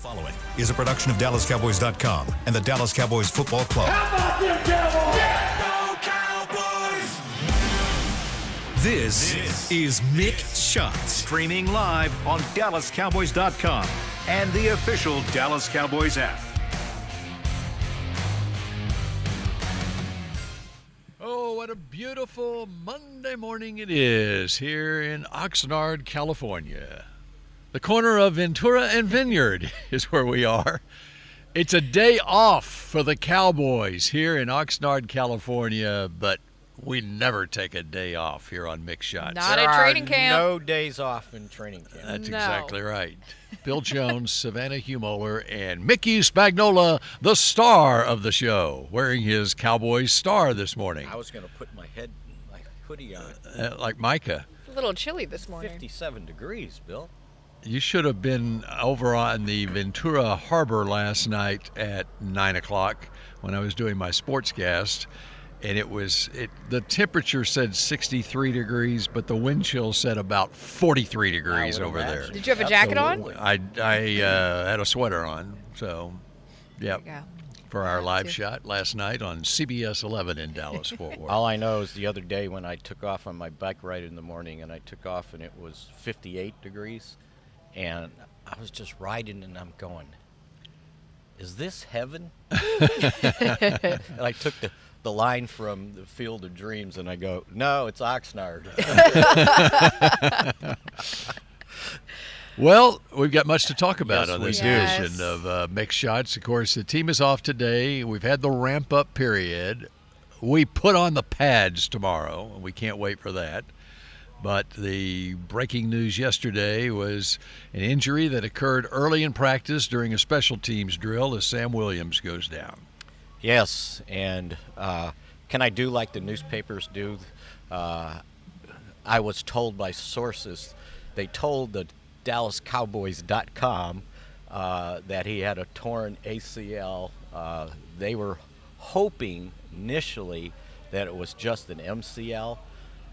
following is a production of DallasCowboys.com and the Dallas Cowboys Football Club. How about them Cowboys? This, is Mick Shots. Streaming live on DallasCowboys.com and the official Dallas Cowboys app. Oh, what a beautiful Monday morning it is here in Oxnard, California. The corner of Ventura and Vineyard is where we are. It's a day off for the Cowboys here in Oxnard, California, but we never take a day off here on Mick Shots. Not There at are training camp. No days off in training camp. That's No. exactly right. Bill Jones, Savannah Humoller, and Mickey Spagnola, the star of the show, wearing his Cowboys star this morning, I was going to put my head, my hoodie on. uh, like Micah. A little chilly this morning. 57 degrees, Bill. You should have been over on the Ventura Harbor last night at nine o'clock when I was doing my sportscast, and it was it. The temperature said 63 degrees, but the wind chill said about 43 degrees over imagine. there. Did you have a jacket on? I I uh, had a sweater on, so yep. Yeah. For our live to. shot last night on CBS 11 in Dallas Fort Worth. All I know is the other day when I took off on my bike ride in the morning and I took off and it was 58 degrees and I was just riding and I'm going, is this heaven? and I took the, the line from the Field of Dreams and I go, no, it's Oxnard. Well, we've got much to talk about Yes, on this do. edition of uh, Mick Shots. Of course, the team is off today. We've had the ramp up period. We put on the pads tomorrow, and we can't wait for that. But the breaking news yesterday was an injury that occurred early in practice during a special teams drill as Sam Williams goes down. Yes, and uh, can I do like the newspapers do? Uh, I was told by sources, they told the DallasCowboys.com uh, that he had a torn ACL. Uh, they were hoping initially that it was just an MCL,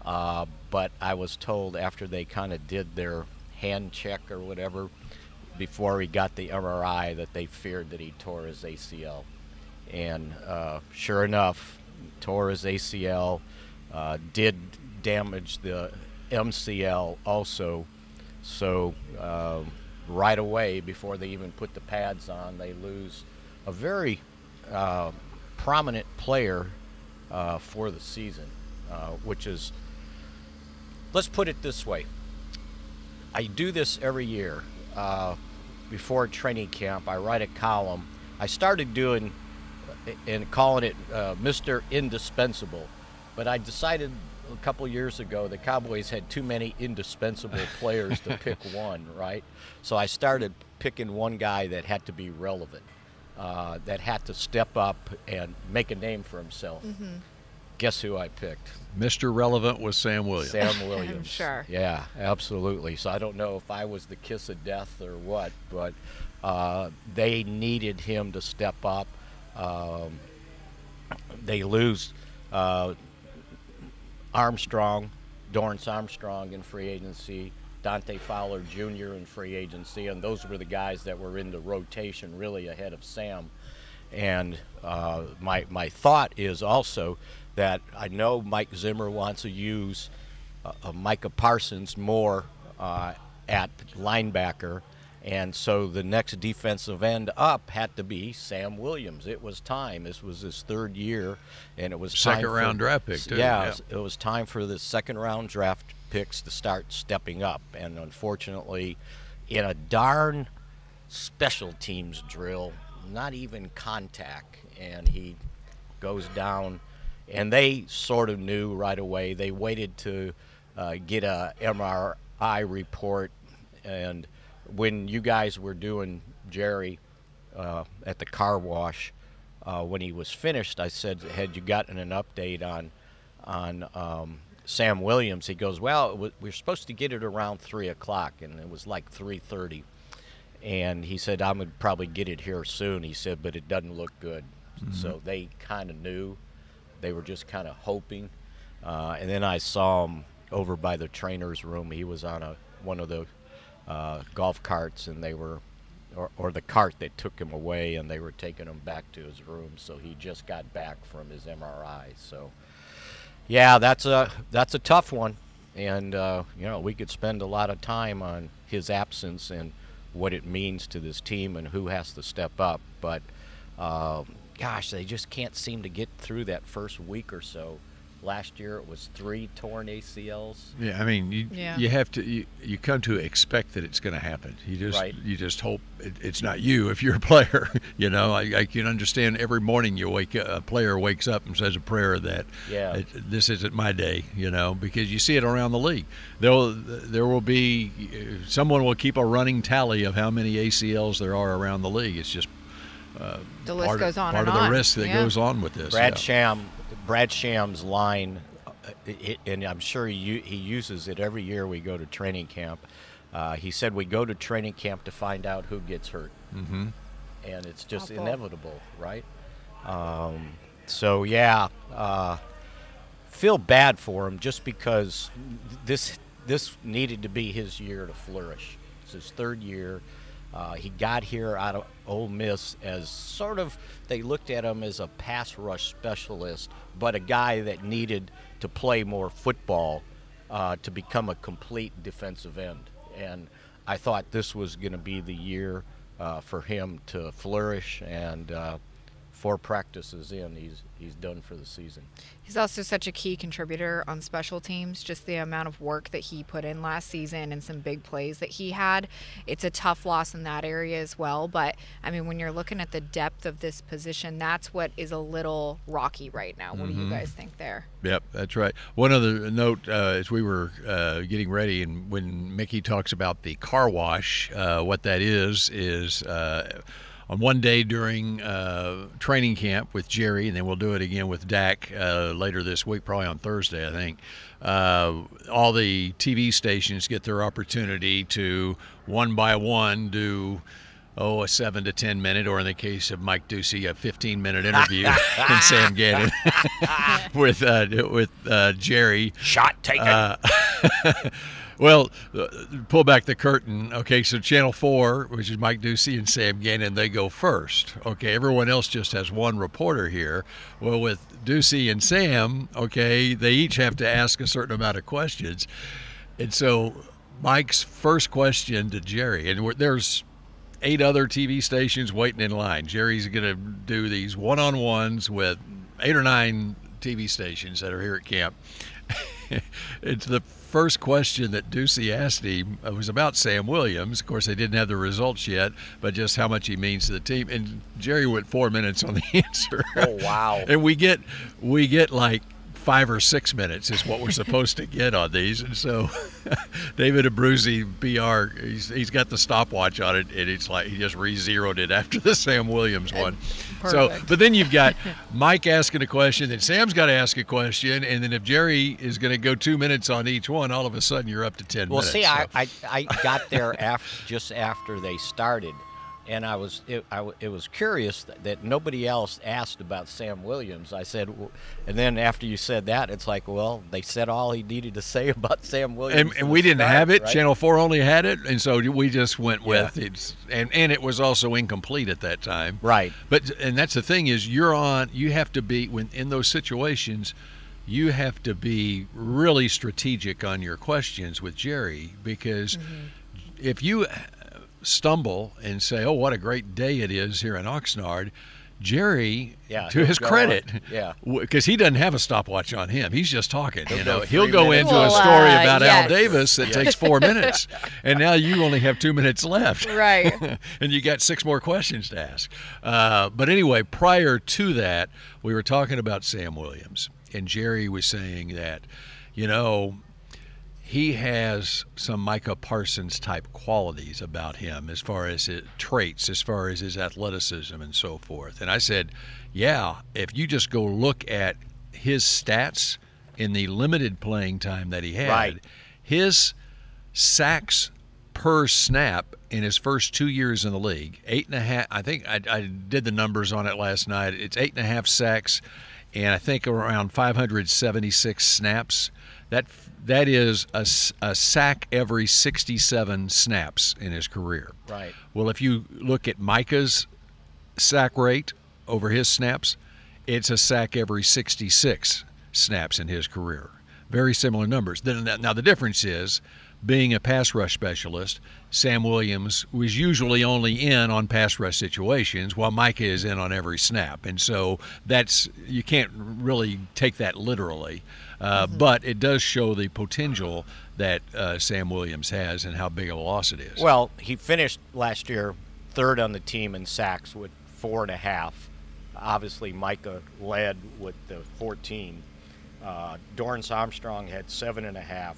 uh, but I was told after they kind of did their hand check or whatever before he got the MRI that they feared that he tore his ACL and uh, sure enough, tore his ACL, uh, did damage the MCL also. So uh, right away, before they even put the pads on, they lose a very uh, prominent player uh, for the season, uh, which is, let's put it this way. I do this every year. Uh, before training camp, I write a column. I started doing and calling it uh, Mr. Indispensable. But I decided a couple years ago the Cowboys had too many indispensable players to pick one, right? So I started picking one guy that had to be relevant, uh, that had to step up and make a name for himself. Guess who I picked? Mr. Relevant was Sam Williams. Sam Williams. sure. Yeah, absolutely. So I don't know if I was the kiss of death or what, but uh, they needed him to step up. Um, they lose uh, Armstrong, Dorance Armstrong in free agency, Dante Fowler Jr. in free agency, and those were the guys that were in the rotation really ahead of Sam. And uh, my, my thought is also that I know Mike Zimmer wants to use uh, uh, Micah Parsons more uh, at linebacker. And so the next defensive end up had to be Sam Williams. It was time. This was his third year, and it was Second for- round draft pick, too, Yeah, yeah. it was time for the second round draft picks to start stepping up. And unfortunately, in a darn special teams drill, not even contact, and he goes down. And they sort of knew right away. They waited to uh, get a MRI report, and when you guys were doing Jerry uh, at the car wash, uh, when he was finished, I said, "Had you gotten an update on on um, Sam Williams?" He goes, "Well, it wa- we were supposed to get it around three o'clock, and it was like three thirty. And he said, "I'm gonna probably get it here soon." He said, "But it doesn't look good." So they kind of knew. They were just kind of hoping. Uh, and then I saw him over by the trainer's room. He was on a one of the uh, golf carts, and they were or, or the cart that took him away, and they were taking him back to his room. So he just got back from his MRI. So, yeah, that's a that's a tough one, and uh, you know we could spend a lot of time on his absence and what it means to this team and who has to step up. But uh, gosh, they just can't seem to get through that first week or so. Last year it was three torn ACLs. Yeah, I mean, you Yeah. you have to you, you come to expect that it's going to happen. You just Right. you just hope it, it's not you if you're a player. you know, I, I can understand every morning you wake up, a player wakes up and says a prayer that Yeah. it, this isn't my day. You know, because you see it around the league. There there will be someone will keep a running tally of how many ACLs there are around the league. It's just The list part, goes on part and of the on. risk that Yeah. goes on with this. Brad yeah. Sham, Brad Sham's line, uh, it, and I'm sure he, he uses it every year we go to training camp. Uh, he said we go to training camp to find out who gets hurt, mm-hmm. and it's just Awful. inevitable, right? Um, so yeah, uh, feel bad for him just because this this needed to be his year to flourish. It's his third year. Uh, he got here out of Ole Miss as sort of they looked at him as a pass rush specialist, but a guy that needed to play more football uh, to become a complete defensive end. And I thought this was going to be the year uh, for him to flourish. And uh, four practices in, he's he's done for the season. He's also such a key contributor on special teams. Just the amount of work that he put in last season and some big plays that he had. It's a tough loss in that area as well. But I mean, when you're looking at the depth of this position, that's what is a little rocky right now. What do you guys think there? Yep, that's right. One other note uh, as we were uh, getting ready, and when Mickey talks about the car wash, uh, what that is is uh, on one day during uh, training camp with Jerry, and then we'll do it again with Dak uh, later this week, probably on Thursday, I think. Uh, all the TV stations get their opportunity to one by one do oh, a seven to 10 minute, or in the case of Mike Doocy, a 15 minute interview and Sam Gannon with, uh, with uh, Jerry. Shot taken. Well, uh, pull back the curtain. Okay, so Channel 4, which is Mike Doocy and Sam Gannon, they go first. Okay, everyone else just has one reporter here. Well, with Doocy and Sam, okay, they each have to ask a certain amount of questions. And so Mike's first question to Jerry, and there's eight other TV stations waiting in line. Jerry's going to do these one on ones with eight or nine TV stations that are here at camp. it's the first question that Doocy asked him uh, was about Sam Williams. Of course, they didn't have the results yet, but just how much he means to the team. And Jerry went four minutes on the answer. Oh, wow. and we get we get like five or six minutes is what we're supposed to get on these. And so David Abruzzi, BR, he's, he's got the stopwatch on it, and it's like he just re-zeroed it after the Sam Williams one. Perfect. So, but then you've got Mike asking a question, then Sam's got to ask a question, and then if Jerry is going to go two minutes on each one, all of a sudden you're up to ten Well, minutes. see, I, I, I got there after just after they started, and I was it, I, w- it was curious that, that nobody else asked about Sam Williams. I said, and then after you said that, it's like, well, they said all he needed to say about Sam Williams, and, and we didn't start, have it. right? Channel Four only had it, and so we just went with Yeah. it. And and it was also incomplete at that time. Right. But and that's the thing is you're on. You have to be when in those situations. You have to be really strategic on your questions with Jerry because mm-hmm. if you stumble and say, "Oh, what a great day it is here in Oxnard," Jerry, Yeah, to his credit, on. Yeah. because he doesn't have a stopwatch on him. He's just talking. you go know, he'll go minutes. into a Well, story uh, about yes. Al Davis that takes four minutes, and now you only have two minutes left. Right. and you got six more questions to ask. Uh, but anyway, prior to that, we were talking about Sam Williams, and Jerry was saying that, you know, he has some Micah Parsons type qualities about him as far as his traits, as far as his athleticism and so forth. And I said, yeah, if you just go look at his stats in the limited playing time that he had, Right. his sacks per snap in his first two years in the league, eight and a half. I think I, I did the numbers on it last night. It's eight and a half sacks and I think around 576 snaps. That that is a sack every 67 snaps in his career. Right. Well, if you look at Micah's sack rate over his snaps, it's a sack every 66 snaps in his career. Very similar numbers. Then now the difference is being a pass rush specialist, Sam Williams was usually only in on pass rush situations while Micah is in on every snap. And so that's you can't really take that literally. Uh, But it does show the potential that uh, Sam Williams has and how big of a loss it is. Well, he finished last year third on the team in sacks with four and a half. Obviously, Micah led with the 14. Uh, Dorance Armstrong had seven and a half.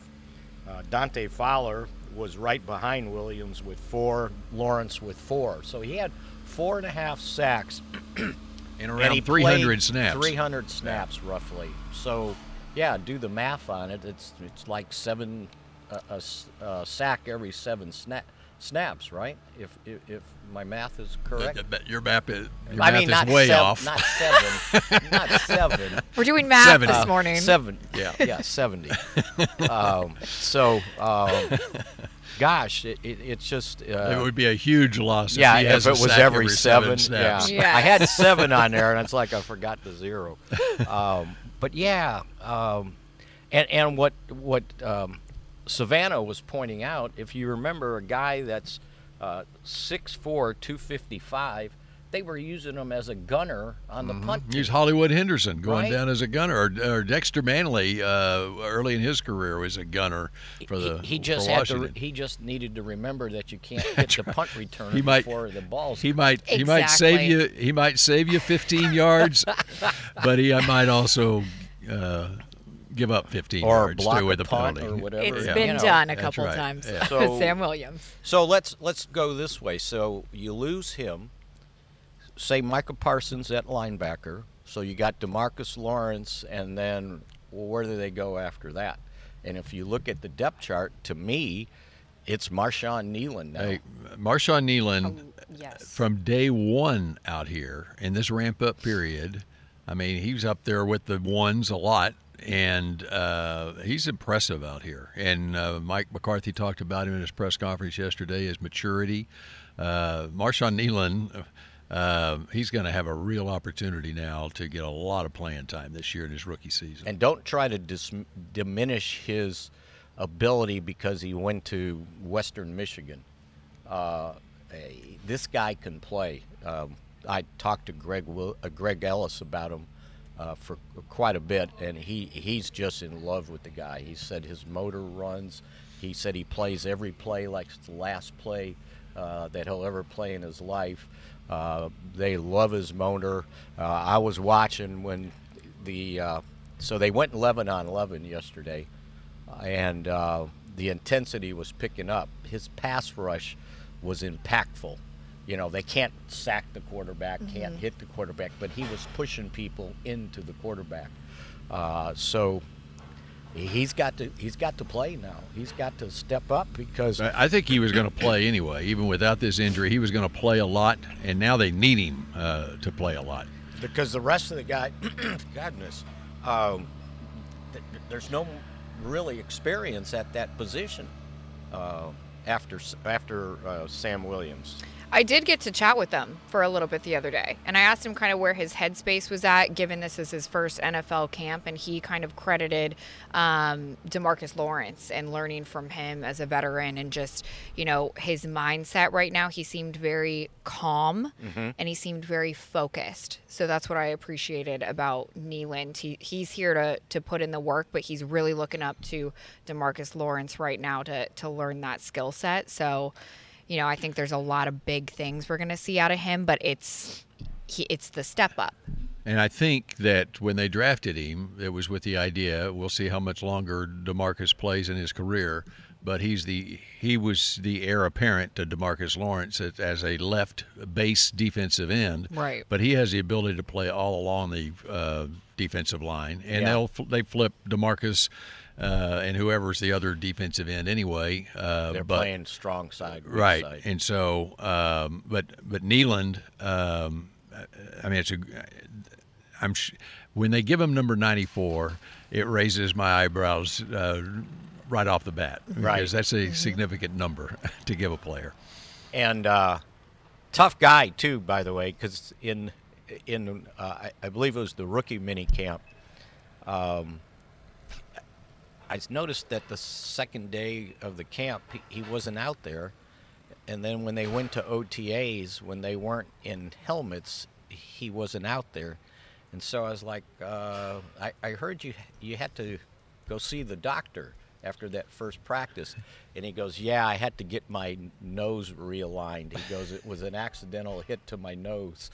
Uh, Dante Fowler was right behind Williams with four. Lawrence with four. So he had four and a half sacks. and and around he 300 snaps. 300 snaps roughly. So, yeah, do the math on it. It's it's like seven uh, a, a sack every seven snap snaps, right? If if, if my math is correct. Uh, but Your map is, your I math mean, is not way sev- off. Not seven. not seven. We're doing math Seven. this Uh, morning. Seven. Yeah, yeah, seventy. um, so, um, gosh, it, it, it's just. Uh, it would be a huge loss. yeah, if, he if has it was sack every, seven, snaps. yeah. Yes. I had seven on there, and it's like I forgot the zero. Um, but yeah, um, and and what what um, Savannah was pointing out, if you remember, a guy that's uh, 6'4", 255, they were using him as a gunner on the punt team. He's Hollywood Henderson going Right. down as a gunner, or, or Dexter Manley uh, early in his career was a gunner for the he, he just for had to. Washington. He just needed to remember that you can't hit the punt return He might- before the ball's. He might he might save you he might save you 15 yards, but he might also uh, give up 15 or yards block with a the punt penalty. or whatever. It's you been know. done a couple right. times Yeah. So- with Sam Williams. So let's let's go this way. So you lose him. Say Micah Parsons at linebacker. So you got Demarcus Lawrence, and then well, where do they go after that? And if you look at the depth chart, to me, it's Marshawn Kneeland now. Hey, Marshawn Kneeland, oh, yes. from day one out here in this ramp up period, I mean, he was up there with the ones a lot, and uh, he's impressive out here. And uh, Mike McCarthy talked about him in his press conference yesterday, his maturity. Uh, Marshawn Kneeland, uh, he's going to have a real opportunity now to get a lot of playing time this year in his rookie season. And don't try to dis- diminish his ability because he went to Western Michigan. Uh, this guy can play. Um, I talked to Greg uh, Greg Ellis about him uh, for quite a bit, and he he's just in love with the guy. He said his motor runs. He said he plays every play like it's the last play uh, that he'll ever play in his life. Uh, they love his motor. Uh, I was watching when the uh, so they went 11 on 11 yesterday, and uh, the intensity was picking up. His pass rush was impactful. You know, they can't sack the quarterback, can't hit the quarterback, but he was pushing people into the quarterback. Uh, so he's got to he's got to play now. He's got to step up because I I think he was going to play anyway, even without this injury. He was going to play a lot, and now they need him uh, to play a lot. because the rest of the guy, goodness, um, th- there's no really experience at that position uh, after after uh, Sam Williams. I did get to chat with them for a little bit the other day, and I asked him kind of where his headspace was at, given this is his first NFL camp, and he kind of credited um, Demarcus Lawrence and learning from him as a veteran, and just you know his mindset right now. He seemed very calm, and he seemed very focused. So that's what I appreciated about Kneeland. He he's here to to put in the work, but he's really looking up to Demarcus Lawrence right now to to learn that skill set. So you know, I think there's a lot of big things we're going to see out of him, but it's he, it's the step up. And I think that when they drafted him, it was with the idea we'll see how much longer Demarcus plays in his career. But he's the he was the heir apparent to Demarcus Lawrence as- as a left base defensive end. Right. But he has the ability to play all along the uh, defensive line, and Yeah. they'll they flip Demarcus uh, and whoever's the other defensive end anyway. Uh, They're but, playing strong side, right side. and so um, but but Kneeland um, I mean it's a I'm sh- when they give him number 94, it raises my eyebrows uh, right off the bat Right. because that's a significant number to give a player. and uh, tough guy too, by the way, because in in uh, I, I believe it was the rookie mini camp. Um, I noticed that the second day of the camp he, he wasn't out there, and then when they went to OTAs when they weren't in helmets, he wasn't out there, and so I was like, uh, I, I heard you you had to go see the doctor after that first practice, and he goes, yeah, I had to get my nose realigned. He goes, it was an accidental hit to my nose.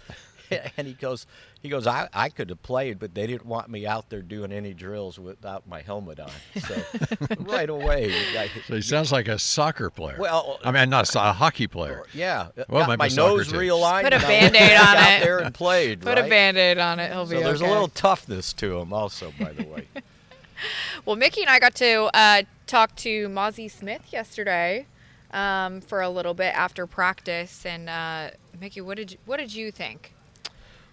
and he goes, he goes, I, I could have played, but they didn't want me out there doing any drills without my helmet on. So right away, you So he sounds like a soccer player. Well- I mean, not a, a hockey player. yeah, Well, got my nose too. realigned. Put a and I Band-Aid got on out it. there and played. Put a right? band-aid on it. He'll be So there's okay. a little toughness to him, also, by the way. Well, Mickey and I got to uh, talk to Mazi Smith yesterday um, for a little bit after practice. And uh, Mickey, what did you, what did you think?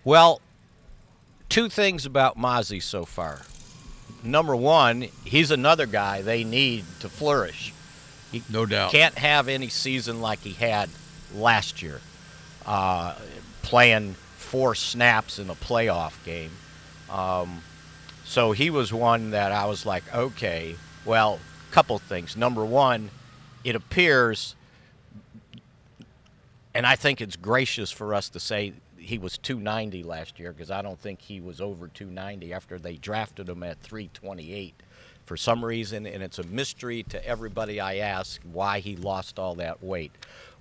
Well, two things about Mazi so far. Number one, he's another guy they need to flourish. He No doubt. can't have any season like he had last year, uh, playing four snaps in a playoff game. Um, so he was one that I was like, okay, well, couple things. Number one, it appears, and I think it's gracious for us to say he was 290 last year because I don't think he was over 290 after they drafted him at 328 for some reason, and it's a mystery to everybody I ask why he lost all that weight.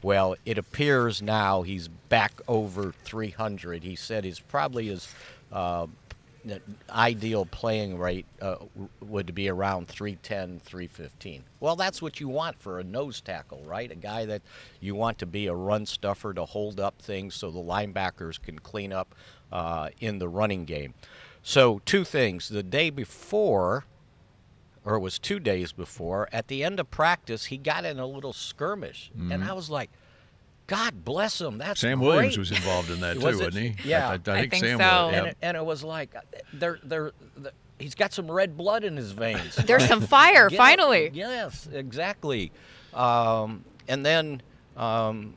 Well, it appears now he's back over 300. He said he's probably his uh, n- ideal playing rate uh, would be around 310, 315. Well, that's what you want for a nose tackle, right? A guy that you want to be a run stuffer to hold up things so the linebackers can clean up uh, in the running game. So, two things. The day before, or it was two days before, at the end of practice, he got in a little skirmish. And I was like, God bless him. That's Sam great. Williams was involved in that too, was wasn't he? Yeah. I, I, I I think, think Sam so. was. And it, and it was like, they're, they're, the he's got some red blood in his veins. There's some fire, Yeah, finally. Yes, exactly. Um, and then um,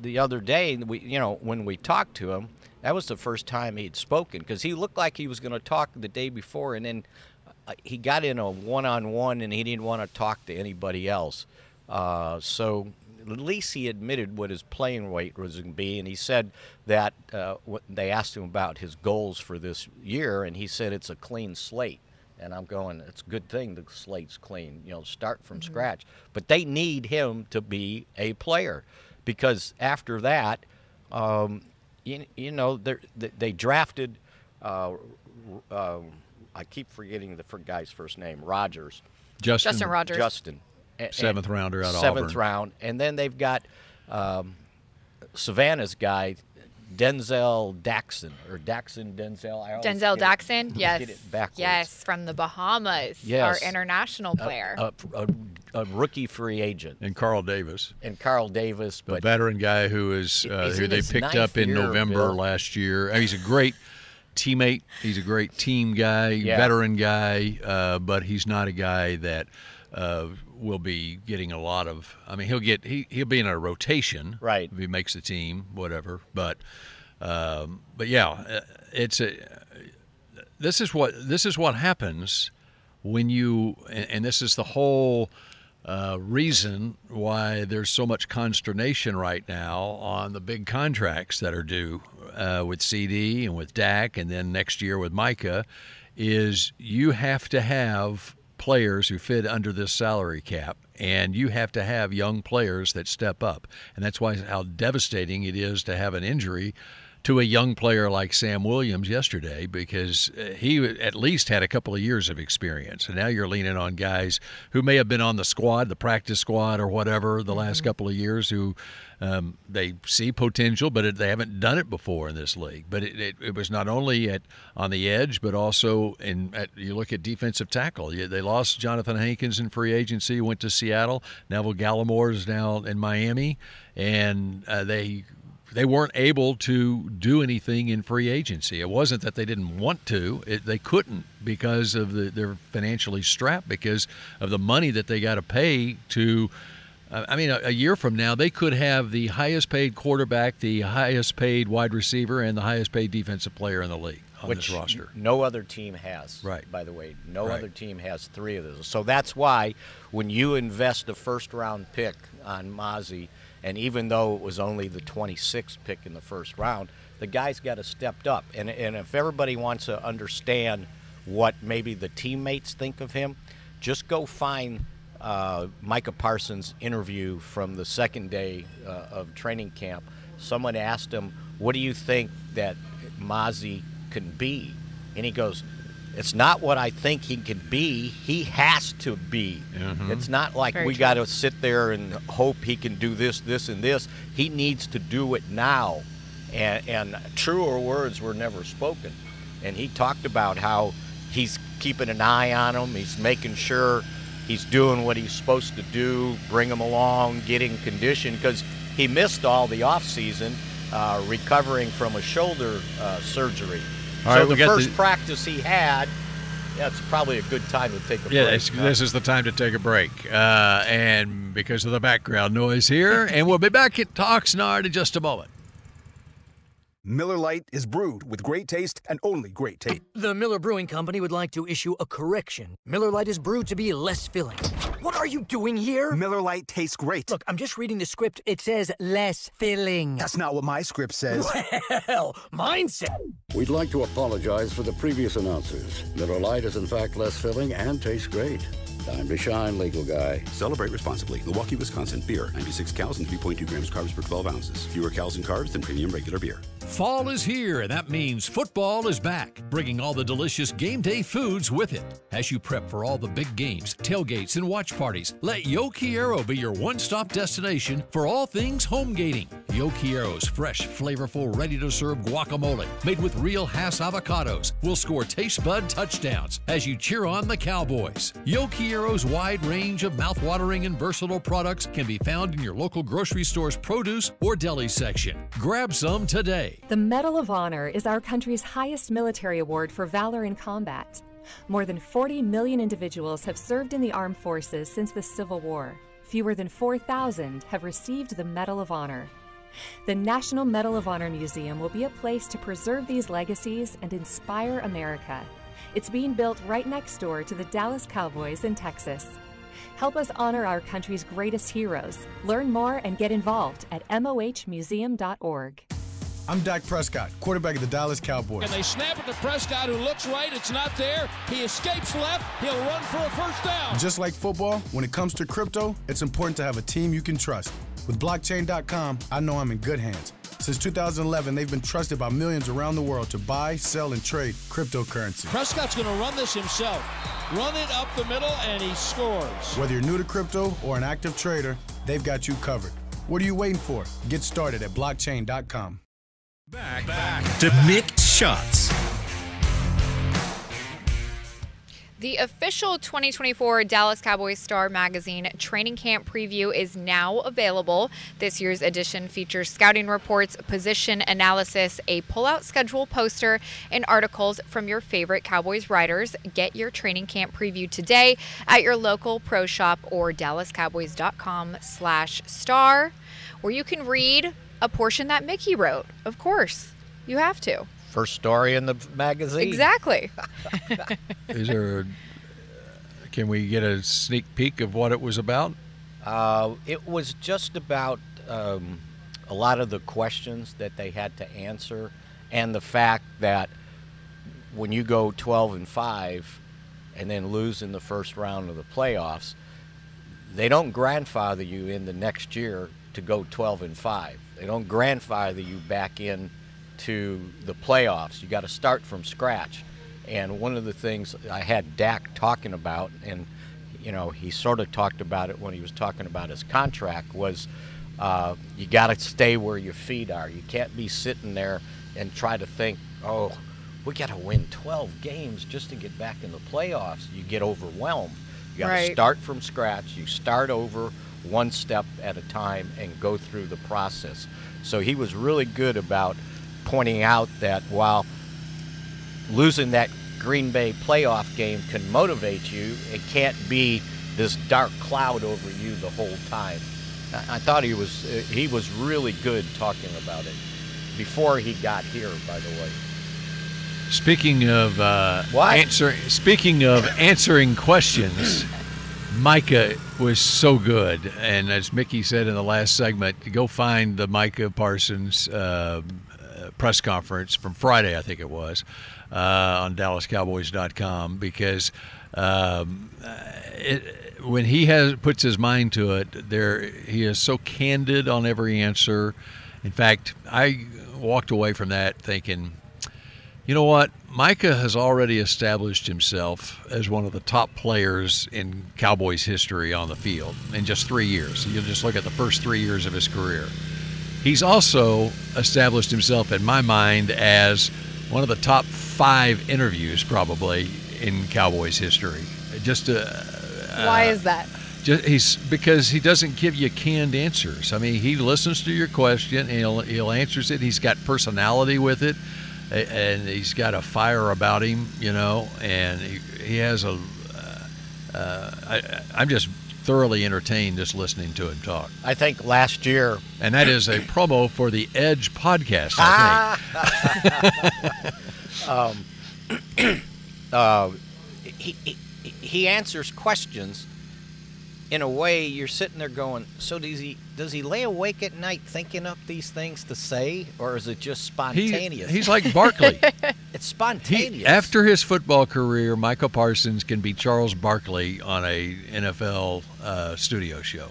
the other day, we, you know, when we talked to him, that was the first time he'd spoken because he looked like he was going to talk the day before, and then uh, he got in a one-on-one, and he didn't want to talk to anybody else. Uh, so at least he admitted what his playing weight was going to be, and he said that uh, what, they asked him about his goals for this year, and he said it's a clean slate. And I'm going, it's a good thing the slate's clean, you know, start from scratch. But they need him to be a player because after that, um, you, you know, they're- they, they drafted, uh, um, I keep forgetting the guy's first name, Rogers. Justin, Justin Rogers. Justin. A- a- Seventh rounder out of Seventh Auburn. round. And then they've got um, Savannah's guy, Denzel Daxon, or Daxon Denzel. I Denzel get it- Daxon, get yes, it backwards. yes, from the Bahamas, Yes. our international player. A, a, a rookie free agent. and Carl Davis, And Carl Davis, a but veteran guy who is uh, who in they picked up in year, November Bill. last year. I mean, he's a great teammate. He's a great team guy, Yeah. veteran guy, uh, but he's not a guy that uh, will be getting a lot of. I mean, he'll get he he'll be in a rotation, Right. If he makes the team, whatever. But um, but yeah, uh, it's a. This is what this is what happens when you and, and this is the whole uh, reason why there's so much consternation right now on the big contracts that are due uh, with CeeDee and with Dak, and then next year with Micah, is you have to have players who fit under this salary cap, and you have to have young players that step up, and that's why how devastating it is to have an injury to a young player like Sam Williams yesterday because uh, he at least had a couple of years of experience. And now you're leaning on guys who may have been on the squad, the practice squad, or whatever the last couple of years who um, they see potential, but it, they haven't done it before in this league. But it, it, it was not only at on the edge, but also in at, you look at defensive tackle. You- They lost Johnathan Hankins in free agency, went to Seattle. Neville Gallimore is now in Miami, and uh, they they weren't able to do anything in free agency. It wasn't that they didn't want to; it, they couldn't because of the they're financially strapped because of the money that they got to pay to. Uh, I mean, a, a, year from now, they could have the highest paid quarterback, the highest paid wide receiver, and the highest paid defensive player in the league on Which this roster. No other team has. Right. By the way, no right. other team has three of those. So that's why when you invest a first round pick on Mazi, and even though it was only the 26th pick in the first round, the guy's got to step up. And, and if everybody wants to understand what maybe the teammates think of him, just go find uh, Micah Parsons' interview from the second day uh, of training camp. Someone asked him, What do you think that Mazi can be? And he goes, it's not what I think he can be. He has to be. Mm-hmm. It's not like Very we got to sit there and hope he can do this, this, and this. He needs to do it now. And, and truer words were never spoken. And he talked about how he's keeping an eye on him. He's making sure he's doing what he's supposed to do, bring him along, getting condition, because he missed all the offseason uh, recovering from a shoulder uh, surgery. All so right, the first the- practice he had, yeah, probably a good time to take a Yeah, break. this, huh? this is the time to take a break. Uh, and because of the background noise here, and we'll be back at Oxnard in just a moment. Miller Lite is brewed with great taste and only great taste. The Miller Brewing Company would like to issue a correction. Miller Lite is brewed to be less filling. What are you doing here? Miller Lite tastes great. Look, I'm just reading the script. It says less filling. That's not what my script says. Well, mine said. We'd like to apologize for the previous announcers. Miller Lite is in fact less filling and tastes great. Time to shine, legal guy. Celebrate responsibly. Milwaukee, Wisconsin. Beer. 96 calories and 3.2 grams carbs per 12 ounces. Fewer calories and carbs than premium regular beer. Fall is here, and that means football is back, bringing all the delicious game day foods with it. As you prep for all the big games, tailgates, and watch parties, let Yo Quiero be your one stop destination for all things home gating. Yo Quiero's fresh, flavorful, ready to serve guacamole made with real Hass avocados will score taste bud touchdowns as you cheer on the Cowboys. Yo Quiero's wide range of mouthwatering and versatile products can be found in your local grocery store's produce or deli section. Grab some today. The Medal of Honor is our country's highest military award for valor in combat. More than 40 million individuals have served in the armed forces since the Civil War. Fewer than 4,000 have received the Medal of Honor. The National Medal of Honor Museum will be a place to preserve these legacies and inspire America. It's being built right next door to the Dallas Cowboys in Texas. Help us honor our country's greatest heroes. Learn more and get involved at mohmuseum.org. I'm Dak Prescott, quarterback of the Dallas Cowboys. And they snap it to Prescott, who looks right. It's not there. He escapes left. He'll run for a first down. Just like football, when it comes to crypto, it's important to have a team you can trust. With blockchain.com, I know I'm in good hands. Since 2011, they've been trusted by millions around the world to buy, sell, and trade cryptocurrency. Prescott's going to run this himself. Run it up the middle, and he scores. Whether you're new to crypto or an active trader, they've got you covered. What are you waiting for? Get started at blockchain.com. Back, back to Mick Shots. The official 2024 Dallas Cowboys Star Magazine training camp preview is now available. This year's edition features scouting reports, position analysis, a pull-out schedule poster, and articles from your favorite Cowboys writers. Get your training camp preview today at your local pro shop or dallascowboys.com/star, where you can read a portion that Mickey wrote. Of course, you have to. First story in the magazine. Exactly. Is there? Can we get a sneak peek of what it was about? Uh, it was just about um, a lot of the questions that they had to answer, and the fact that when you go 12 and 5 and then lose in the first round of the playoffs, they don't grandfather you in the next year to go 12 and 5. They don't grandfather you back in to the playoffs. You got to start from scratch. And one of the things I had Dak talking about, and you know, he sort of talked about it when he was talking about his contract, was uh, you got to stay where your feet are. You can't be sitting there and try to think, oh, we got to win 12 games just to get back in the playoffs. You get overwhelmed. You got to Right. start from scratch. You start over one step at a time and go through the process. So he was really good about pointing out that while losing that Green Bay playoff game can motivate you, it can't be this dark cloud over you the whole time. I, I thought he was uh, he was really good talking about it before he got here. By the way, Speaking of uh, speaking of answering questions, Micah was so good, and as Mickey said in the last segment, go find the Micah Parsons uh, press conference from Friday, I think it was, uh, on DallasCowboys.com because um, it, when he has puts his mind to it, there he is so candid on every answer. In fact, I walked away from that thinking. You know what? Micah has already established himself as one of the top players in Cowboys history on the field in just three years. You'll just look at the first three years of his career. He's also established himself, in my mind, as one of the top five interviews probably in Cowboys history. Just uh, Why uh, is that? just, he's because he doesn't give you canned answers. I mean, he listens to your question and he'll he'll answers it. He's got personality with it, and he's got a fire about him, you know. And he, he has a. Uh, uh, I, I'm just thoroughly entertained just listening to him talk. I think last year, and that is a promo for the Edge podcast. I think. um, uh, he, he he answers questions in a way you're sitting there going, so does he does he lay awake at night thinking up these things to say, or is it just He- spontaneous? he's like Barkley. it's spontaneous. He, after his football career, Michael Parsons can be Charles Barkley on a NFL uh, studio show.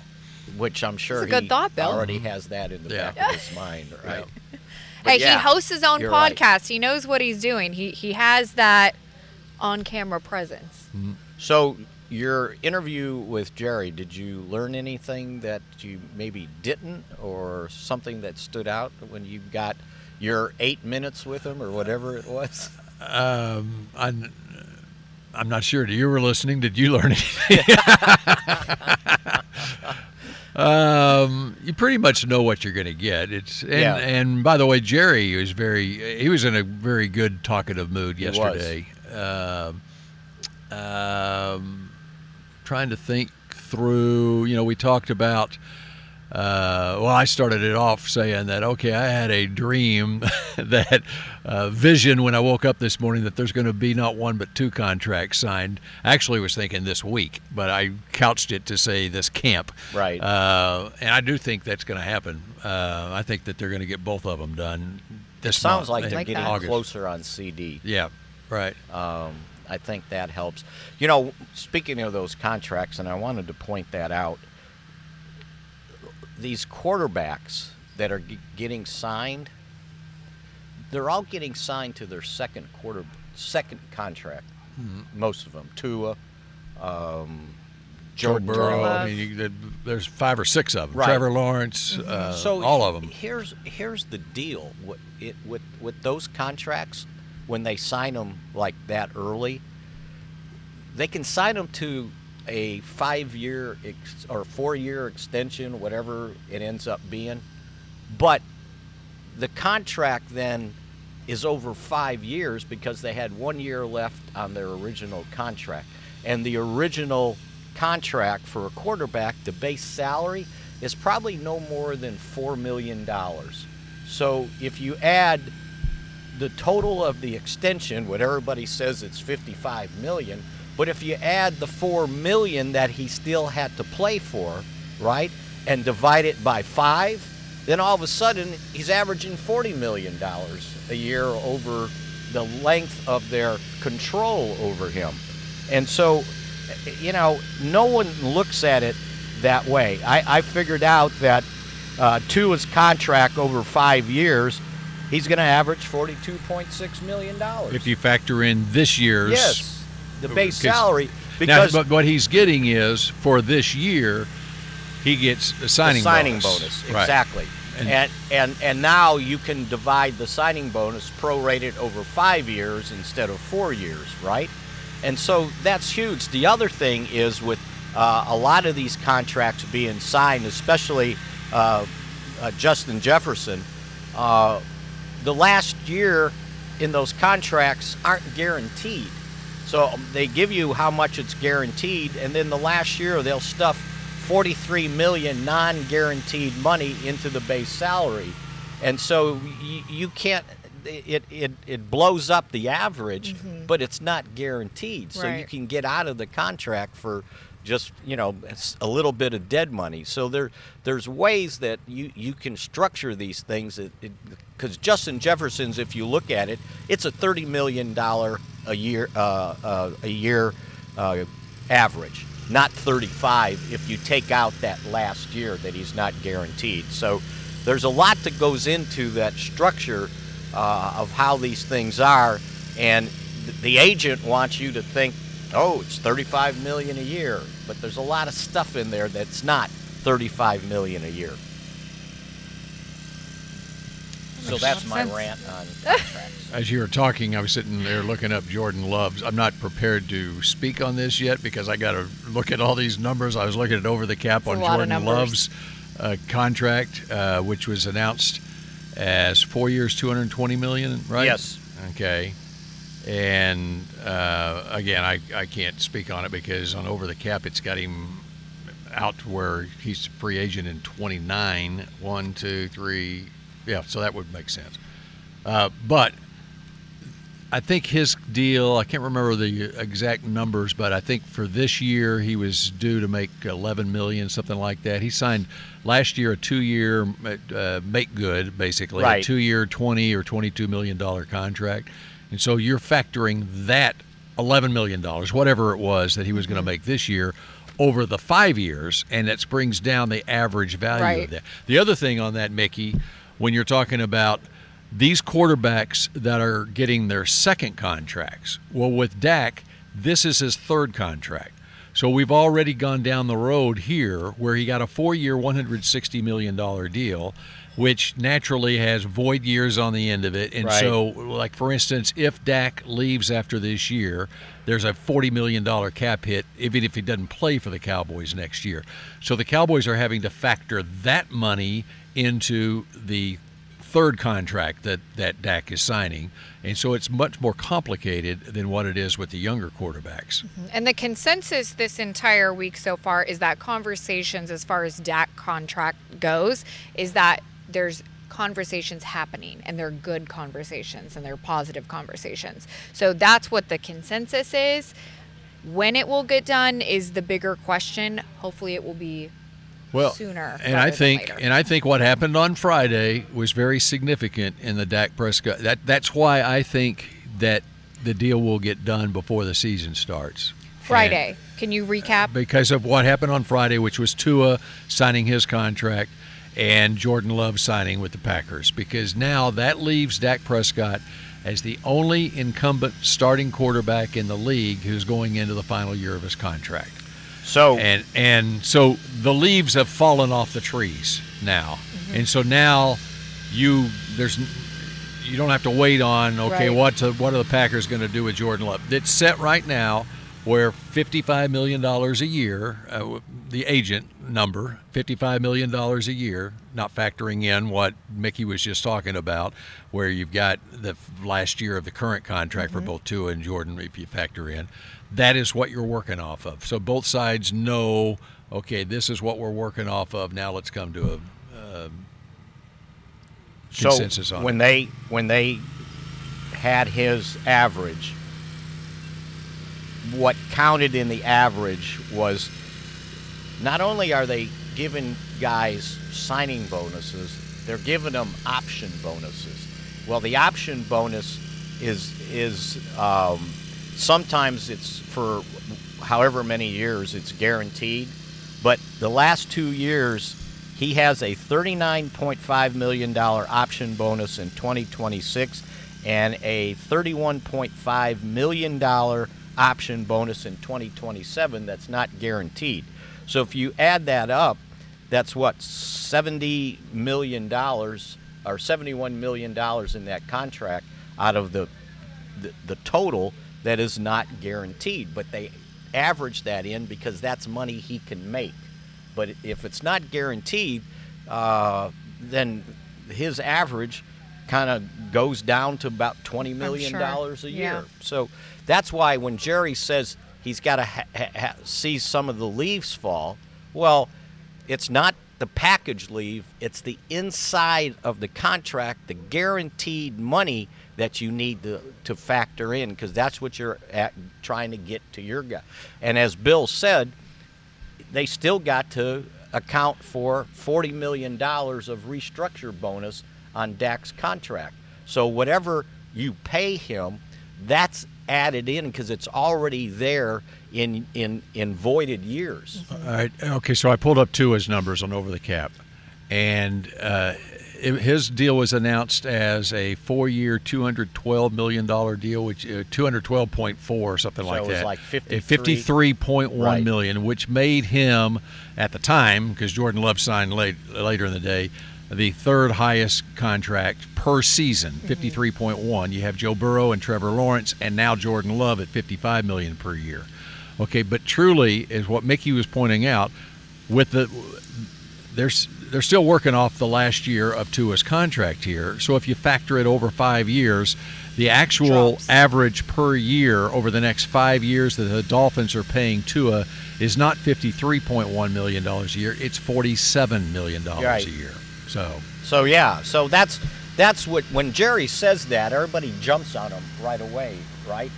Which I'm sure It's a good he thought, Bill. already has that in the Yeah. back of his mind, right? Hey, yeah, he hosts his own you're right. podcast. He knows what he's doing. He he has that on camera presence. So your interview with Jerry, did you learn anything that you maybe didn't, or something that stood out when you got your eight minutes with him, or whatever it was? Um, I'm, I'm not sure. You were listening. Did you learn anything? um, you pretty much know what you're going to get. It's and, Yeah. and by the way, Jerry was very. He was in a very good talkative mood yesterday. He was. yesterday. Um, um, trying to think through. You know, we talked about. Uh, well, I started it off saying that okay, I had a dream, that uh, vision when I woke up this morning that there's going to be not one but two contracts signed. Actually, was thinking this week, but I couched it to say this camp. Right. Uh, and I do think that's going to happen. Uh, I think that they're going to get both of them done. This Sounds month, like they're getting August. closer on CeeDee. Yeah, right. Um, I think that helps. You know, speaking of those contracts, and I wanted to point that out, these quarterbacks that are g- getting signed, they're all getting signed to their second quarter, second contract. Mhm. Most of them, Tua, um, Joe Burrow. I mean, you, there's five or six of them. Right. Trevor Lawrence, uh, so all of them. Here's here's the deal with it with with those contracts when they sign them like that early. They can sign them to a five-year ex- or four-year extension, whatever it ends up being, but the contract then is over five years because they had one year left on their original contract. And the original contract for a quarterback, the base salary, is probably no more than $4 million. So if you add the total of the extension, what everybody says it's 55 million, but if you add the 4 million that he still had to play for, right, and divide it by 5, then all of a sudden he's averaging 40 million dollars a year over the length of their control over him. And so you know, no one looks at it that way. I, I figured out that uh, Tua's contract over five years, he's going to average $42.6 million. If you factor in this year's Yes, the base salary. now, Because but what he's getting is for this year, he gets a signing the signing bonus. bonus, Right. exactly. And- And, and and now you can divide the signing bonus prorated over five years instead of four years, right? And so that's huge. The other thing is with uh, a lot of these contracts being signed, especially uh, uh, Justin Jefferson, uh, the last year in those contracts aren't guaranteed. So um, they give you how much it's guaranteed, and then the last year they'll stuff 43 million non-guaranteed money into the base salary, and so you, you can't. It, it, it blows up the average, but it's not guaranteed. So you can get out of the contract for just you know it's a little bit of dead money. So there there's ways that you you can structure these things because Justin Jefferson's, if you look at it, it's a thirty million dollar a year uh, uh, a year uh, average, not thirty five if you take out that last year that he's not guaranteed. So there's a lot that goes into that structure uh, of how these things are, and th- the agent wants you to think, oh, it's 35 million a year, but there's a lot of stuff in there that's not 35 million a year. So that's my rant on contracts. As you were talking, I was sitting there looking up Jordan Love's. I'm not prepared to speak on this yet because I got to look at all these numbers. I was looking at over the cap It's a on Jordan. Love's uh, contract, uh, which was announced as four years, 220 million, right? Yes. Okay. And uh, again, I, I can't speak on it because on over the cap, it's got him out to where he's a free agent in 29. One, two, three. Yeah, so that would make sense. Uh, but I think his deal, I can't remember the exact numbers, but I think for this year he was due to make 11 million, something like that. He signed last year a two-year uh, make good, basically, Right. a two-year 20 or 22 million dollar contract. And so you're factoring that 11 million dollars, whatever it was that he was going to make this year over the 5 years and that brings down the average value Right. of that. The other thing on that Mickey, when you're talking about these quarterbacks that are getting their second contracts. Well, with Dak, this is his third contract. So we've already gone down the road here where he got a four year, $160 million deal, which naturally has void years on the end of it. And Right. so, like, for instance, if Dak leaves after this year, there's a $40 million cap hit, even if he doesn't play for the Cowboys next year. So the Cowboys are having to factor that money into the third contract that, that Dak is signing. And so it's much more complicated than what it is with the younger quarterbacks. Mm-hmm. And the consensus this entire week so far is that conversations, as far as Dak contract goes, is that there's conversations happening and they're good conversations and they're positive conversations. So that's what the consensus is. When it will get done is the bigger question. Hopefully, it will be well, sooner. And I think, and I think what happened on Friday was very significant in the Dak Prescott. That that's why I think that the deal will get done before the season starts. Friday. Can you recap? because of what happened on Friday, which was Tua signing his contract and Jordan Love signing with the Packers. Because now that leaves Dak Prescott as the only incumbent starting quarterback in the league who's going into the final year of his contract. So and and so the leaves have fallen off the trees now, and so now you there's you don't have to wait on okay Right. what to, what are the Packers going to do with Jordan Love? It's set right now where fifty-five million dollars a year, uh, the agent number, fifty-five million dollars a year, not factoring in what Mickey was just talking about, where you've got the last year of the current contract for both Tua and Jordan, if you factor in. That is what you're working off of. So both sides know, okay, this is what we're working off of. Now let's come to a um, so consensus on when it. they when they had his average, what counted in the average was not only are they giving guys signing bonuses, they're giving them option bonuses. Well, the option bonus is is um, sometimes it's for however many years it's guaranteed, but the last two years he has a $39.5 million option bonus in 2026 and a $31.5 million option bonus in 2027 that's not guaranteed. So if you add that up, that's what, $70 million or $71 million in that contract out of the, the, the total that is not guaranteed. But they average that in because that's money he can make. But if it's not guaranteed, uh, then his average kind of goes down to about twenty million dollars a year. Yeah. So that's why when Jerry says he's got to ha- ha- see some of the leaves fall, well, it's not the package leave; it's the inside of the contract, the guaranteed money that you need to, to factor in because that's what you're at, trying to get to your guy. And as Bill said, they still got to account for $40 million of restructure bonus on Dak's contract. So whatever you pay him, that's added in because it's already there in, in, in voided years. All right. Okay. So I pulled up Tua's numbers on over the cap, and uh, it, his deal was announced as a four-year, two hundred twelve million dollar deal, which uh, two hundred twelve point four or something So like it was that. like A 53. fifty-three point one million, which made him at the time, because Jordan Love signed late, later in the day. The third highest contract per season, fifty-three point one. You have Joe Burrow and Trevor Lawrence, and now Jordan Love at fifty-five million per year. Okay, but truly is what Mickey was pointing out with the they're they're still working off the last year of Tua's contract here. So if you factor it over five years, the actual average per year over the next five years that the Dolphins are paying Tua is not fifty three point one million dollars a year; it's forty seven million dollars Right. a year. So So yeah, so that's that's what when Jerry says that, everybody jumps on him right away, right?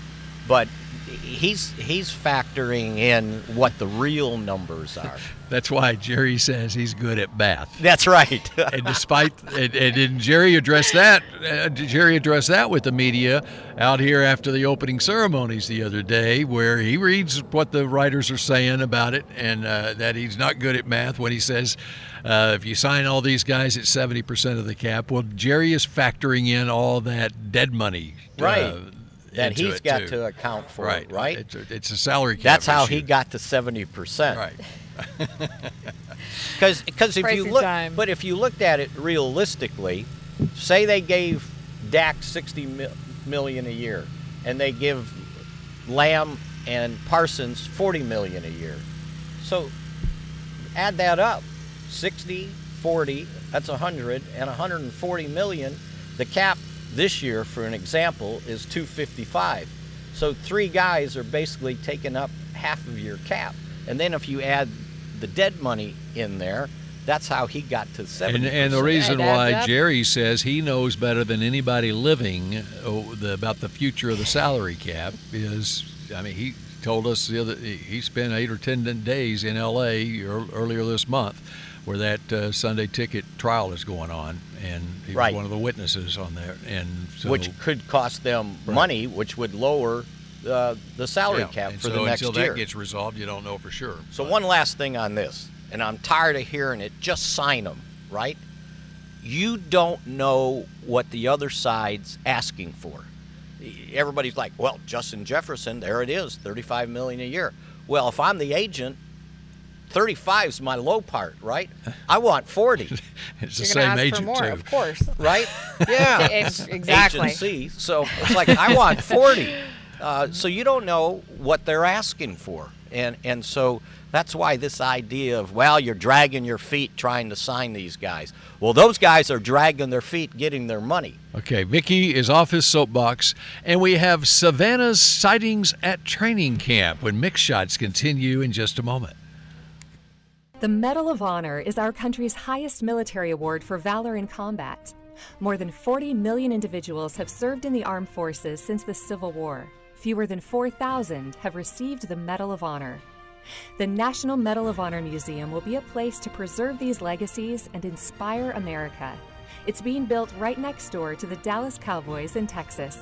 But he's he's factoring in what the real numbers are. that's why Jerry says he's good at math. That's right. and despite and, and didn't Jerry address that? Uh, did Jerry address that with the media out here after the opening ceremonies the other day, where he reads what the writers are saying about it, and uh, that he's not good at math when he says. Uh, if you sign all these guys at 70% of the cap, well, Jerry is factoring in all that dead money. uh, Right. that he's got too. to account for, Right. right? It's a, it's a salary cap. That's how he got to seventy percent. Right. Because because if you look, time. but if you looked at it realistically, say they gave Dak sixty mil, million a year, and they give Lamb and Parsons forty million a year. So add that up, 60, 40, that's 100, and 140 million. The cap this year, for an example, is 255. So three guys are basically taking up half of your cap. And then if you add the dead money in there, that's how he got to 70 And, and the reason why Jerry says he knows better than anybody living oh, the, about the future of the salary cap is, I mean, he told us the other he spent eight or ten days in L.A. earlier this month, where that uh, Sunday ticket trial is going on, and he Right. was one of the witnesses on there, and so, which could cost them Right. money, which would lower uh, the salary yeah, cap and for so the next until year. that gets resolved, you don't know for sure. So one last thing on this, and I'm tired of hearing it. Just sign them, right? You don't know what the other side's asking for. Everybody's like, "Well, Justin Jefferson, there it is, 35 million a year." Well, if I'm the agent, 35 is my low part, right? I want 40. it's You're gonna ask for more, of course. right? Yeah, Ex- exactly. Agency. So it's like I want 40. Uh, so you don't know what they're asking for, and and so that's why this idea of well, you're dragging your feet trying to sign these guys. Well, those guys are dragging their feet getting their money. Okay, Mickey is off his soapbox, and we have Savannah's sightings at training camp when Mick Shots continue in just a moment. The Medal of Honor is our country's highest military award for valor in combat. More than 40 million individuals have served in the armed forces since the Civil War. Fewer than 4,000 have received the Medal of Honor. The National Medal of Honor Museum will be a place to preserve these legacies and inspire America. It's being built right next door to the Dallas Cowboys in Texas.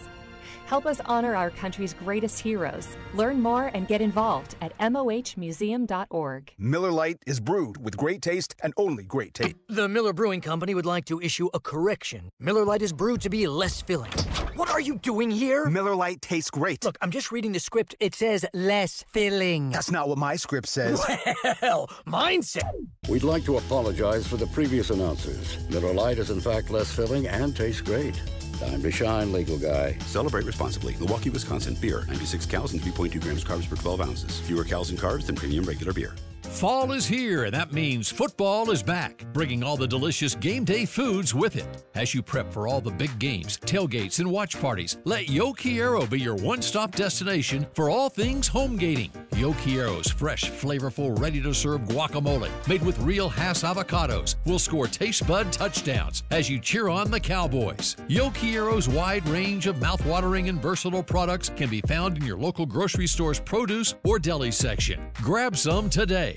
Help us honor our country's greatest heroes. Learn more and get involved at mohmuseum.org. Miller Lite is brewed with great taste and only great taste. The Miller Brewing Company would like to issue a correction. Miller Lite is brewed to be less filling. What are you doing here? Miller Lite tastes great. Look, I'm just reading the script. It says less filling. That's not what my script says. Well, mine said. We'd like to apologize for the previous announcers. Miller Lite is in fact less filling and tastes great. Time to shine, legal guy. Celebrate responsibly. Milwaukee, Wisconsin. Beer. 96 cows and 3.2 grams carbs per 12 ounces. Fewer cows and carbs than premium regular beer. Fall is here, and that means football is back, bringing all the delicious game day foods with it. As you prep for all the big games, tailgates, and watch parties, let Yo be your one stop destination for all things home gating. Yo fresh, flavorful, ready to serve guacamole made with real Hass avocados will score taste bud touchdowns as you cheer on the Cowboys. Yo wide range of mouthwatering and versatile products can be found in your local grocery store's produce or deli section. Grab some today.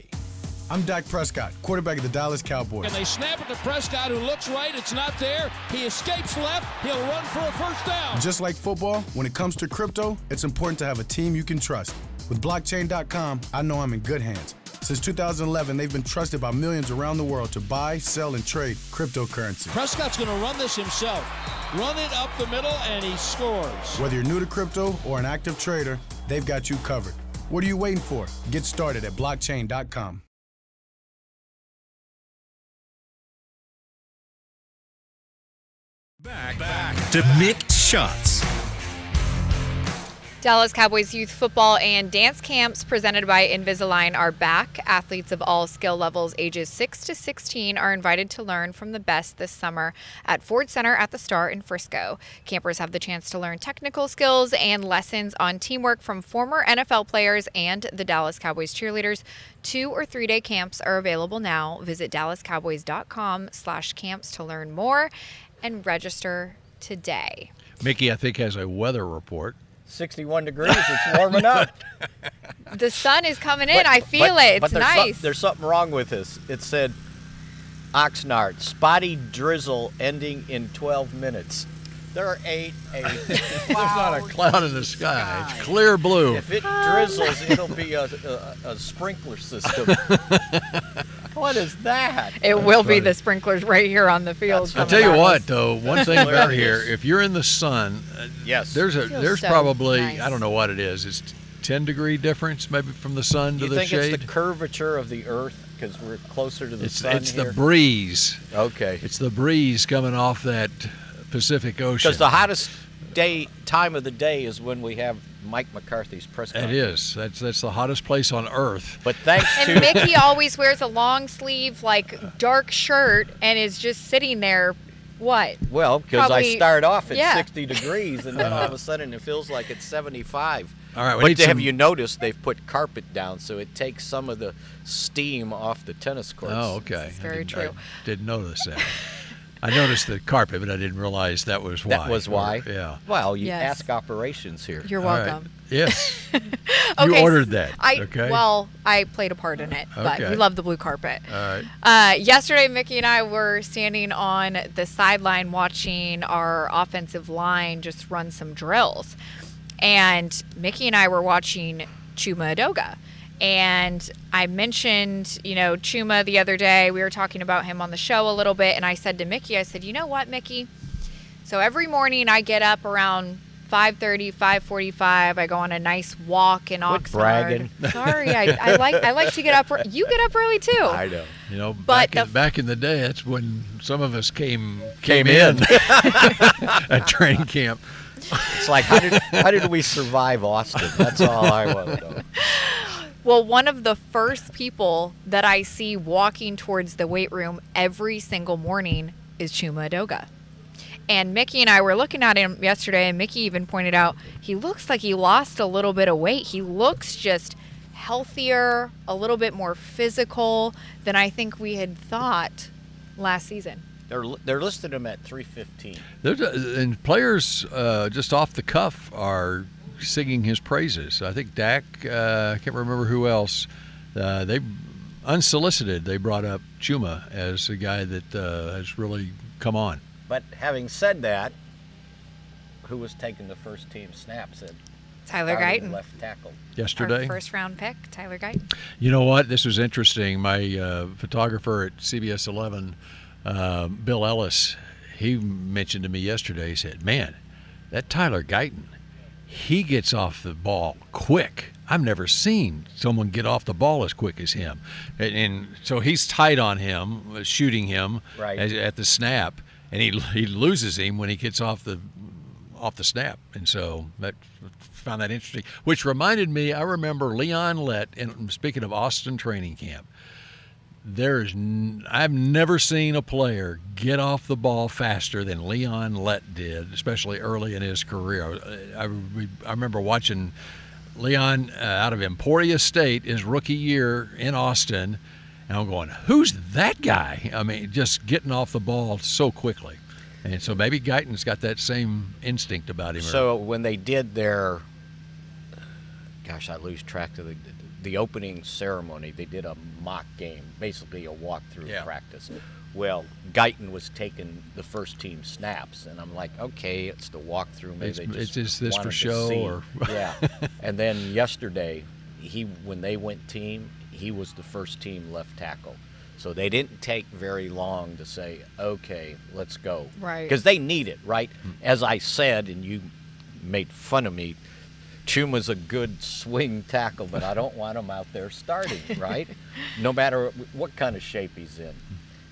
I'm Dak Prescott, quarterback of the Dallas Cowboys. And they snap it to Prescott, who looks right. It's not there. He escapes left. He'll run for a first down. Just like football, when it comes to crypto, it's important to have a team you can trust. With blockchain.com, I know I'm in good hands. Since 2011, they've been trusted by millions around the world to buy, sell, and trade cryptocurrency. Prescott's going to run this himself. Run it up the middle, and he scores. Whether you're new to crypto or an active trader, they've got you covered. What are you waiting for? Get started at blockchain.com. Back, back to Mick Shots. Dallas Cowboys youth football and dance camps presented by Invisalign are back. Athletes of all skill levels, ages 6 to 16, are invited to learn from the best this summer at Ford Center at the Star in Frisco. Campers have the chance to learn technical skills and lessons on teamwork from former NFL players and the Dallas Cowboys cheerleaders. Two or three day camps are available now. Visit dallascowboys.com slash camps to learn more and register today. Mickey, I think, has a weather report. 61 degrees. It's warming up. The sun is coming in. But- I feel but- it. It's but there's some- nice. there's something wrong with this. It said Oxnard, spotty drizzle ending in 12 minutes. There are eight, eight. There's not a cloud in the sky. It's clear blue. If it drizzles, it'll be a, a, a sprinkler system. what is that? It will be the sprinklers right here on the field. I'll tell you what, though, one thing about here, if you're in the sun, uh, Yes. there's a there's so probably nice. I don't know what it is. It's 10 degree difference maybe from the sun to the shade. you the think shade. it's the curvature of the Earth because we're closer to the It's sun it's here? the breeze. Okay. It's the breeze coming off that Pacific Ocean. Because the hottest day time of the day is when we have Mike McCarthy's press It conference. is. That's that's the hottest place on earth. But thanks to And Mickey always wears a long sleeve, like dark shirt, and is just sitting there. What? Well, because I Probably- start off at yeah. 60 degrees, and then all of a sudden it feels like it's 75. All right, we but have some- you noticed they've put carpet down, so it takes some of the steam off the tennis courts. Oh, okay. It's I very didn't- I true. didn't notice that. I noticed the carpet, but I didn't realize that was why. That was why. Yeah. Well, you Yes. ask operations here. You're All right. welcome. Yes. you ordered that. I okay. well, I played a part in it, but Okay. we love the blue carpet. All right. Uh, yesterday, Mickey and I were standing on the sideline watching our offensive line just run some drills. And Mickey and I were watching Chuma Edoga. And I mentioned, you know, Chuma the other day. We were talking about him on the show a little bit. And I said to Mickey, I said, you know what, Mickey? So every morning I get up around 5:30, 5:45. I go on a nice walk in Quit Oxnard. bragging. Sorry, I, I like I like to get up. ear- You get up early too. I know. You know, But back, in, the- back in the day, that's when some of us came Came came, in. at training camp. It's like, how did, how did we survive Austin? That's all I want to know. Well, one of the first people that I see walking towards the weight room every single morning is Chuma Edoga. And Mickey and I were looking at him yesterday, and Mickey even pointed out he looks like he lost a little bit of weight. He looks just healthier, a little bit more physical than I think we had thought last season. They're, they're listing him at 315. There's a, and players uh, just off the cuff are singing his praises. I think Dak. Uh, I can't remember who else. Uh, they unsolicited. They brought up Chuma as a guy that uh, has really come on. But having said that, who was taking the first team snaps at Tyler starting Guyton. left tackle? Yesterday. Our first round pick, Tyler Guyton. You know what? This was interesting. My uh, photographer at CBS 11, uh, Bill Ellis, he mentioned to me yesterday. He said, "Man, that Tyler Guyton, he gets off the ball quick. I've never seen someone get off the ball as quick as him." And, and so he's tight on him, shooting him Right. as, at the snap. and he he loses him when he gets off the off the snap, and so that found that interesting. Which reminded me, I remember Leon Lett. And speaking of Austin training camp, there's n- I've never seen a player get off the ball faster than Leon Lett did, especially early in his career. I, I, I remember watching Leon uh, out of Emporia State his rookie year in Austin, and I'm going, who's that guy? I mean, just getting off the ball so quickly. And so maybe Guyton's got that same instinct about him. So when they did their, gosh, I lose track of the the opening ceremony. They did a mock game, basically a walkthrough Yeah. practice. Well, Guyton was taking the first team snaps, and I'm like, okay, it's the walkthrough. Maybe It's- they it's just just this for wanted to show, see. or- yeah. And then yesterday, he when they went team, he was the first team left tackle. So they didn't take very long to say, okay, let's go. Right. Because they need it, right? Hmm. As I said, and you made fun of me, Chuma's a good swing tackle, but I don't want him out there starting, right? no matter what kind of shape he's in.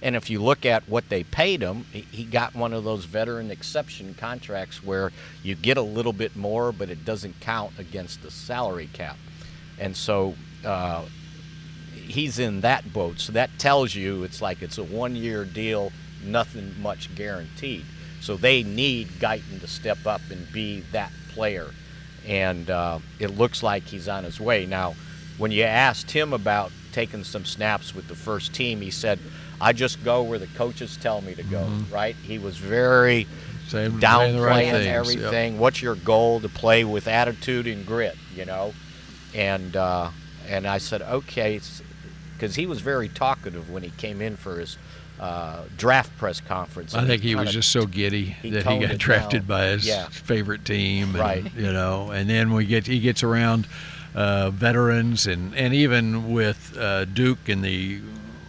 And if you look at what they paid him, he- got one of those veteran exception contracts where you get a little bit more, but it doesn't count against the salary cap. And so uh, he's in that boat. So that tells you it's like it's a one year deal, nothing much guaranteed. So they need Guyton to step up and be that player. And uh, it looks like he's on his way. Now, when you asked him about taking some snaps with the first team, he said, I just go where the coaches tell me to go, right? He was very saying downplaying right things, yep. everything. What's your goal to play with attitude and grit, you know? And uh, and I said, okay, because he was very talkative when he came in for his uh, draft press conference. I think he was just so giddy that he got drafted down. by his Yeah. favorite team, and, Right. You know, and then we get he gets around uh, veterans and and even with uh, Duke and the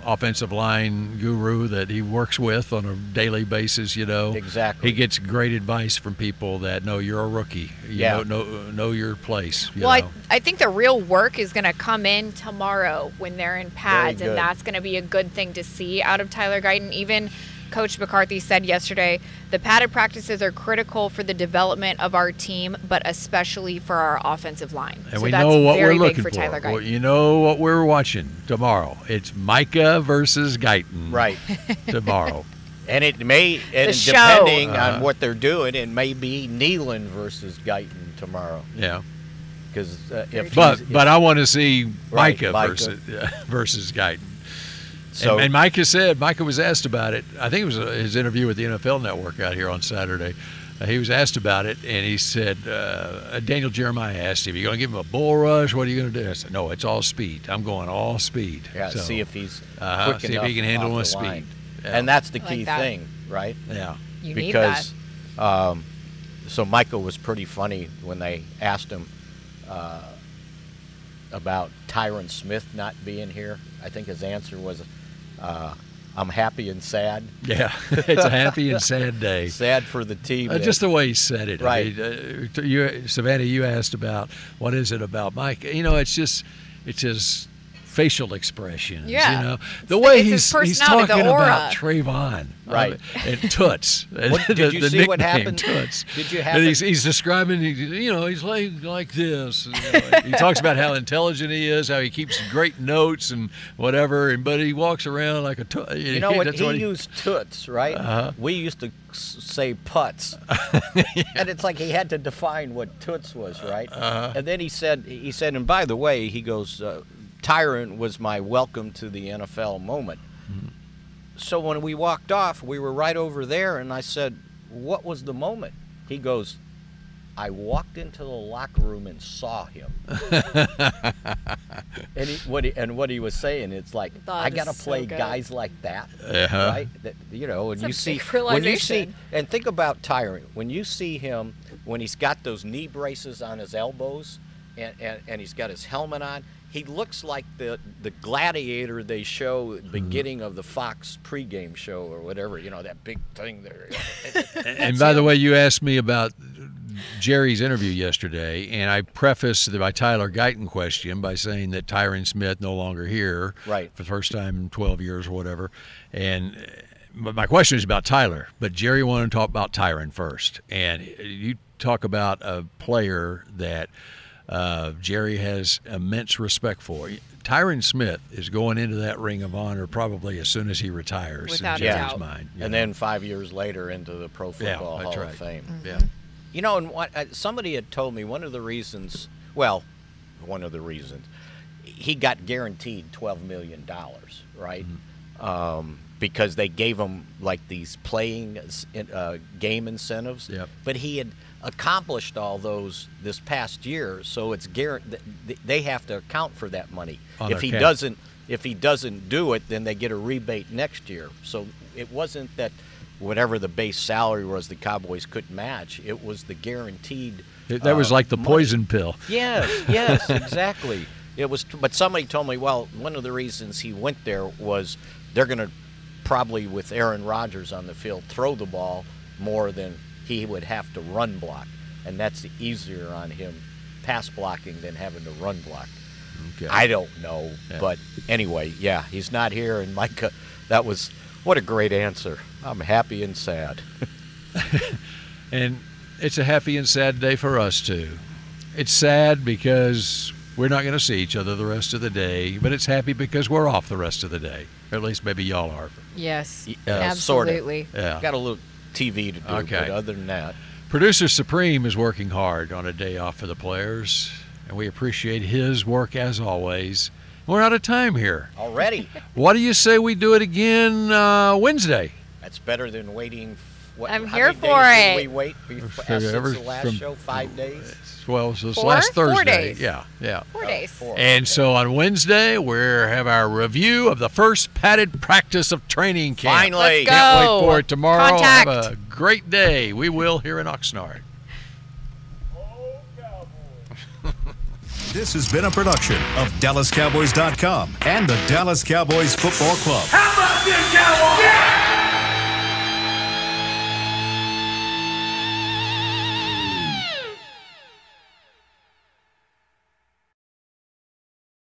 offensive line guru that he works with on a daily basis. You know, Exactly. He gets great advice from people that know you're a rookie. You Yeah. know, know, know your place. You Well, I, know. I think the real work is going to come in tomorrow when they're in pads, and that's going to be a good thing to see out of Tyler Guyton. Even Coach McCarthy said yesterday the padded practices are critical for the development of our team, but especially for our offensive line. And so we know what we're looking for Tyler Well, you know what we're watching tomorrow. It's Micah versus Guyton. Right. Tomorrow. And it may, and show. depending Uh-huh. on what they're doing, it may be Kneeland versus Guyton tomorrow. Yeah. Because uh, if But he's- but I want to see Right, Micah, Micah. versus versus Guyton. So- and, and Micah said Micah was asked about it. I think it was uh, his interview with the NFL Network out here on Saturday. Uh, he was asked about it, and he said uh, Daniel Jeremiah asked him, "You going to give him a bull rush? What are you going to do?" I said, "No, it's all speed. I'm going all speed." Yeah, So, see if he's uh-huh, quick see if he can handle off his the speed. Yeah. And that's the I key that. thing, right? Yeah. You need because um, so Michael was pretty funny when they asked him uh, about Tyron Smith not being here. I think his answer was, uh, "I'm happy and sad." Yeah, it's a happy and sad day. Sad for the team. Uh, just the way he said it. Right. I mean, uh, you, Savannah, you asked about what is it about Mike? You know, it's just it's his facial expressions. Yeah. You know, the It's- way it's his he's he's talking about Trevon. Right. I mean, and Toots. What- the, did you the see what happened? Toots. Did you happen- he's, he's describing, he- you know, he's like like this. you know. he talks about how intelligent he is, how he keeps great notes and whatever, and but he walks around like a. To- You know what? that's He used toots, right? Uh-huh. We used to say putts, and it's like he had to define what toots was, right? Uh-huh. And then he said, he said, and by the way, he goes, uh, Tyron was my welcome to the NFL moment. Mm-hmm. So when we walked off, we were right over there, and I said, "What was the moment?" He goes, "I walked into the locker room and saw him." and he, what he, and what he was saying, it's like That I got to play good. guys like that, Uh-huh. right? That, you know, and you see when you see and think about Tyron when you see him when he's got those knee braces on his elbows and, and, and he's got his helmet on. He looks like the the gladiator they show at the mm-hmm. beginning of the Fox pregame show or whatever. You know that big thing there. And by the way, you asked me about Jerry's interview yesterday, and I prefaced the, my Tyler Guyton question by saying that Tyron Smith no longer here, Right. for the first time in 12 years or whatever, and uh, but my question is about Tyler, but Jerry wanted to talk about Tyron first. And uh, you talk about a player that uh, Jerry has immense respect for. Tyron Smith is going into that Ring of Honor probably as soon as he retires Without in Jerry's doubt. mind. and know. then five years later into the Pro Football that's Hall right. of Fame. Yeah. You know, and what uh, somebody had told me one of the reasons, well, one of the reasons, he got guaranteed twelve million dollars, right? Mm-hmm. Um, because they gave him like these playing uh, game incentives. Yep. But he had accomplished all those this past year, so it's guaranteed. They have to account for that money. On if he cap. doesn't, if he doesn't do it, then they get a rebate next year. So it wasn't that whatever the base salary was, the Cowboys couldn't match. It was the guaranteed. It- that was uh, like the money. poison pill. Yes, yes, exactly. It was, but somebody told me, well, one of the reasons he went there was they're going to probably with Aaron Rodgers on the field throw the ball more than he would have to run block, and that's easier on him pass blocking than having to run block. Okay. I don't know, Yeah. but anyway, yeah, he's not here, and Micah, that was what a great answer. I'm happy and sad. And it's a happy and sad day for us too. It's sad because we're not going to see each other the rest of the day, but it's happy because we're off the rest of the day. Or at least maybe y'all are. Yes, Uh, sorta. absolutely. Yeah. Got a little TV to do, Okay. but other than that, Producer Supreme is working hard on a day off for the players, and we appreciate his work as always. We're out of time here. already. What do you say we do it again uh, Wednesday? That's better than waiting. What, I'm how here many for days did it. we wait before, Figure since ever the last from- show? Five days. Well, so it's Four? last Four Thursday. days. Yeah, yeah. Four days. Four. And so on Wednesday, we have our review of the first padded practice of training camp. Finally. Let's Can't wait for it tomorrow. Contact. Have a great day. We will here in Oxnard. This has been a production of DallasCowboys.com and the Dallas Cowboys Football Club. How about this, Cowboys? Yeah!